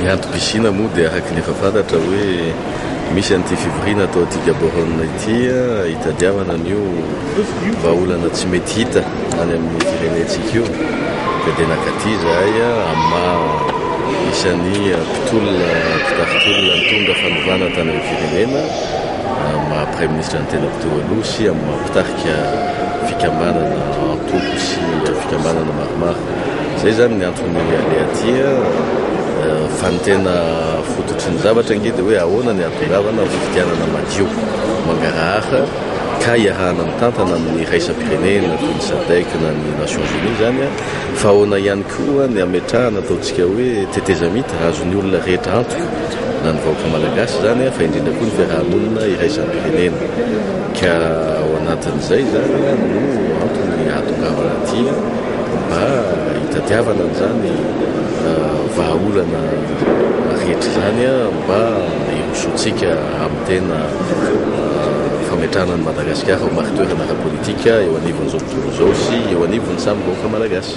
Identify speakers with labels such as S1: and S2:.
S1: Ny antom-pisiana moa dia araka ny efa fantatra hoe misy an'ity fivoriana atao aty Gaborone ity, itadiavana an'io vahaolana tsy mety hita. Any amin'ny firenentsika io dia dia nankaty izahay amin'ny maha isan'ny mpitolona mpitafy tolona nitondra fanovana tany amin'ny firenena, amin'ny maha Praiminisitra ny tenako teo aloha sy amin'ny maha mpitarika fikambanana antoko sy fikambanana maromaro. Izay izany ny antony aleha aty. Fa ny tena fototry ny zavatra ange dia hoe ahoana ny hahatongavana amin'ny fifidianana madio, mangarahara. ka iarahana mitantana amin'ny iraisam-pirenena toy ny Sadec na ny Nations Unies izany fa ahoana ihany koa ny hametrahana ataontsika hoe tetezamita azon'ny olona rehetra antoka na ny vahoaka malagasy izany fa indrindra koa ny fiarahamonina iraisam-pirenena ka ao anatin'izay izany no antony hahatongavana aty mba hitadiavana an'izany vahaolana rehetra izany mba hirosoantsika amin'ny Tena fametrahana an'i Madagasikara ho mari-toerana ara-politika eo anivon'izao tontolo izao sy eo anivon'ny samy vahoaka malagasy.